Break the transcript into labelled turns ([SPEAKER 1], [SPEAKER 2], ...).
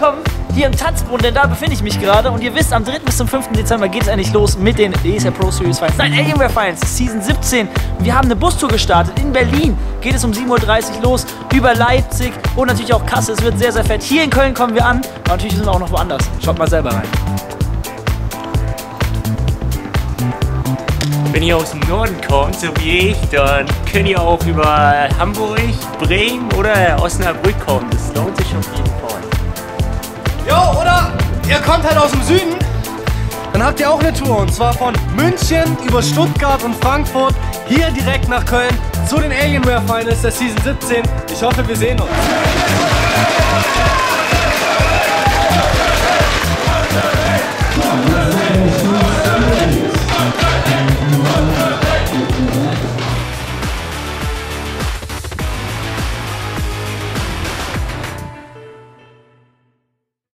[SPEAKER 1] angekommen hier im Tanzbrunnen, denn da befinde ich mich gerade. Und ihr wisst, am 3. bis zum 5. Dezember geht es endlich los mit den ESL Pro Series Finals. Nein, Alienware Finals, Season 17. Wir haben eine Bustour gestartet. In Berlin geht es um 7.30 Uhr los, über Leipzig und natürlich auch Kassel. Es wird sehr, sehr fett. Hier in Köln kommen wir an, aber natürlich sind wir auch noch woanders. Schaut mal selber rein.
[SPEAKER 2] Wenn ihr aus dem Norden kommt, so wie ich, dann könnt ihr auch über Hamburg, Bremen oder Osnabrück kommen. Das lohnt sich auf jeden Fall.
[SPEAKER 3] Ihr kommt halt aus dem Süden, dann habt ihr auch eine Tour. Und zwar von München über Stuttgart und Frankfurt hier direkt nach Köln zu den Alienware Finals der Season 17. Ich hoffe, wir sehen uns.